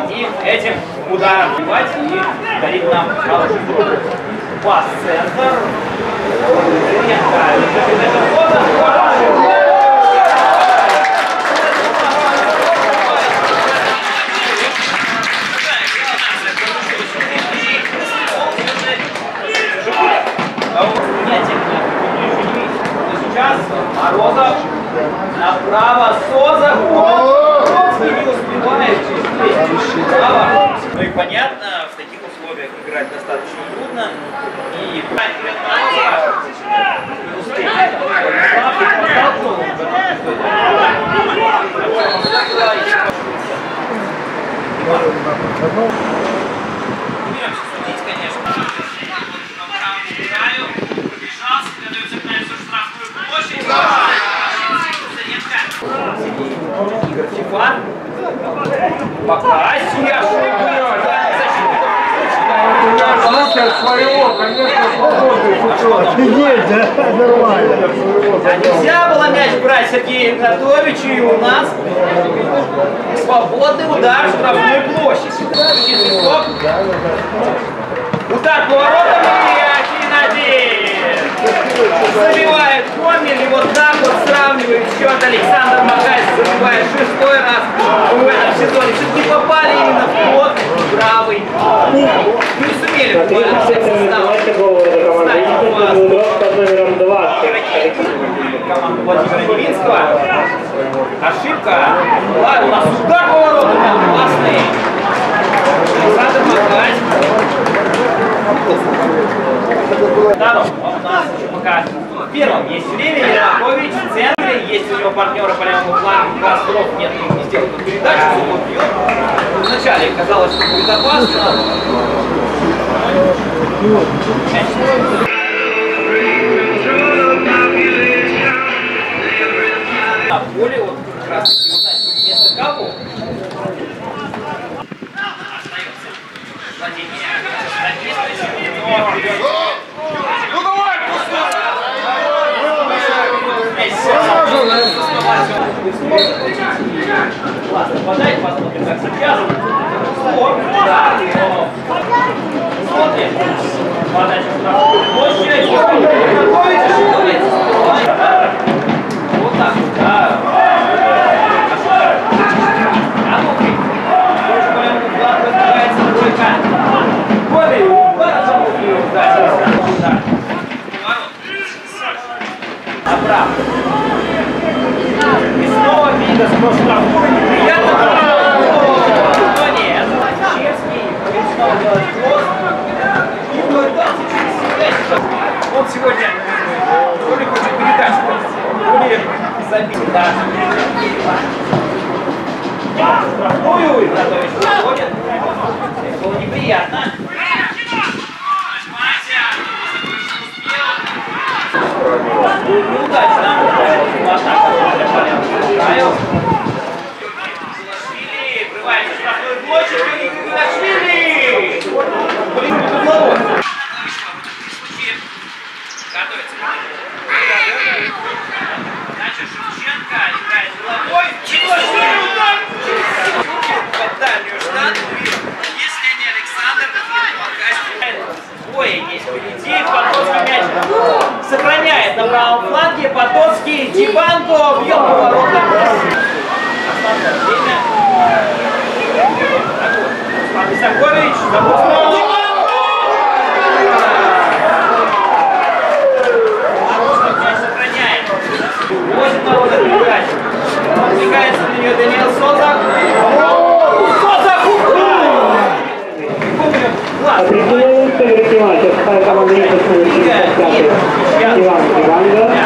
потом и этим ударом бивать и дарить нам хорошую группу. Пас центр. Сейчас Морозов направо Соза. Сия ошибка. Лучше от своего, конечно, свободы. Офигеть, да? Нормально. А нельзя было мяч брать Сергею Игнатовичу и у нас свободный удар в штрафную площадь. Удар поворотом и 1-1. Забивает Комель и вот так вот сравнивает счет Александр Макайс забивает шестой раз в этом сезоне. Не попали именно в плот правый. Не сумели составов. под номером 20. команду Владимира Невинского. Ошибка. Ладно, у нас удар поворотами опасный. Александр Макась. Да, ну, он у нас еще пока в первом есть время. Якович в него партнеры по левому флангу. Костров нет, не сделал эту передачу. Зубов бьет. Вначале казалось, что будет опасно. На поле, вот как раз вместо вперед. Ну давай, Ладно, подать, посмотрим, как сейчас. О, да, но... Смотрим. Подача в штрафную площадь. Готовится, ошибается. Вот так, да. А ну-ка. Тоже по левому флангу разбивается тройка. Коля, удар забыл ее удар. Удар. Направо. И снова Вигас про штрафную. Неприятно. Но нет. Чешский будет снова делать ход. И пытался через себя. Он сегодня то ли хочет передачу то ли забить. Да. Штрафную. Игнатович выходит. Это было неприятно. Неудачно. Атака для сохраняет на правом фланге. Потоцкий, Диванко бьет поворотом. Исакович. Запускал. Возит народа передачу. Отвлекается на нее Даниил Созак. Созак! Определяется в матче. Команда Иван.